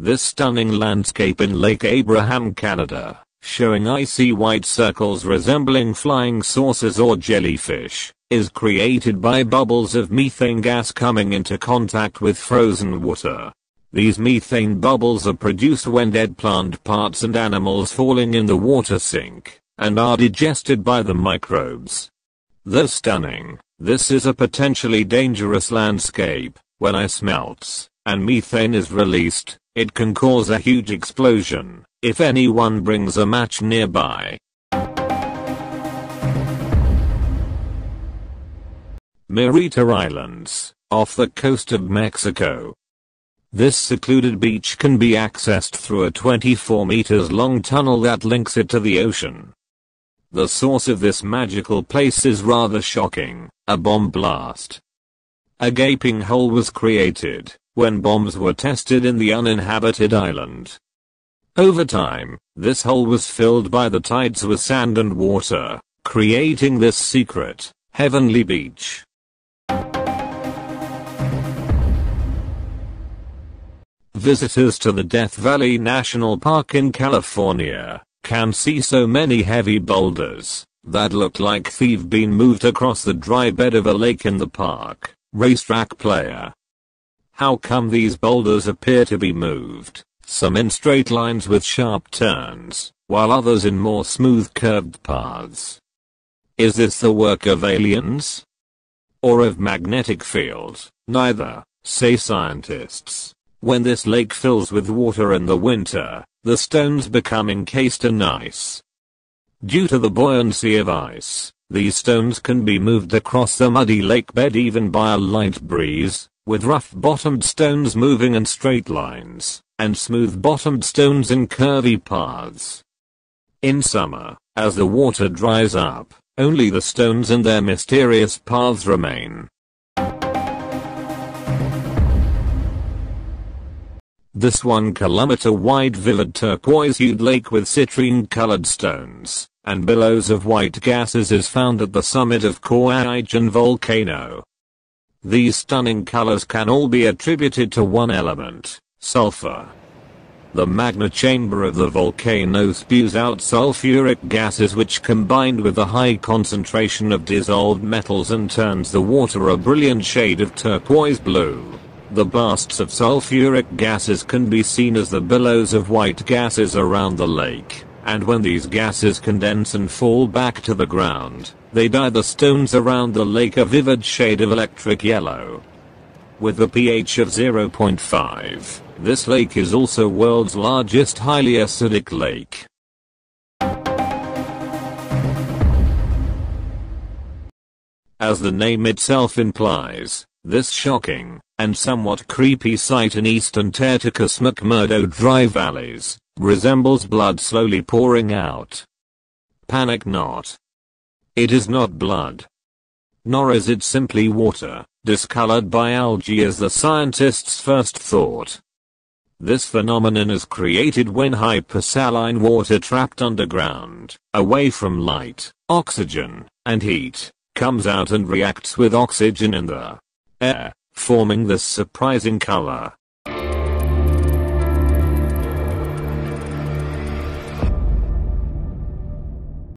This stunning landscape in Lake Abraham, Canada, showing icy white circles resembling flying saucers or jellyfish, is created by bubbles of methane gas coming into contact with frozen water. These methane bubbles are produced when dead plant parts and animals falling in the water sink, and are digested by the microbes. Though stunning, this is a potentially dangerous landscape. When ice melts, and methane is released, it can cause a huge explosion, if anyone brings a match nearby. Marieta Islands, off the coast of Mexico. This secluded beach can be accessed through a 24 meters long tunnel that links it to the ocean. The source of this magical place is rather shocking, a bomb blast. A gaping hole was created, when bombs were tested in the uninhabited island. Over time, this hole was filled by the tides with sand and water, creating this secret, heavenly beach. Visitors to the Death Valley National Park in California can see so many heavy boulders that look like they've been moved across the dry bed of a lake in the park. Racetrack Playa how come these boulders appear to be moved, some in straight lines with sharp turns, while others in more smooth curved paths? Is this the work of aliens? Or of magnetic fields? Neither, say scientists. When this lake fills with water in the winter, the stones become encased in ice. Due to the buoyancy of ice, these stones can be moved across the muddy lake bed even by a light breeze, with rough-bottomed stones moving in straight lines, and smooth-bottomed stones in curvy paths. In summer, as the water dries up, only the stones and their mysterious paths remain. This one kilometer wide vivid turquoise-hued lake with citrine colored stones and billows of white gases is found at the summit of Kawah Ijen volcano, these stunning colors can all be attributed to one element, sulfur. The magma chamber of the volcano spews out sulfuric gases which combined with a high concentration of dissolved metals and turns the water a brilliant shade of turquoise blue. The bursts of sulfuric gases can be seen as the billows of white gases around the lake, and when these gases condense and fall back to the ground, they dye the stones around the lake a vivid shade of electric yellow. With a pH of 0.5, this lake is also world's largest highly acidic lake. As the name itself implies, this shocking and somewhat creepy sight in East Antarctica's McMurdo dry valleys resembles blood slowly pouring out. Panic not. It is not blood. Nor is it simply water, discolored by algae as the scientists first thought. This phenomenon is created when hypersaline water trapped underground, away from light, oxygen, and heat, comes out and reacts with oxygen in the air, forming this surprising color.